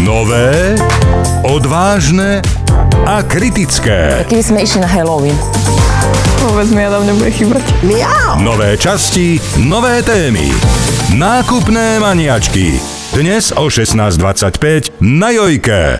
Nové, odvážne a kritické. Keby sme išli na Halloween. Vôbec mi Adam nebude chýbať. Miau! Nové časti, nové témy. Nákupné maniačky. Dnes o 16.25 na Jojke.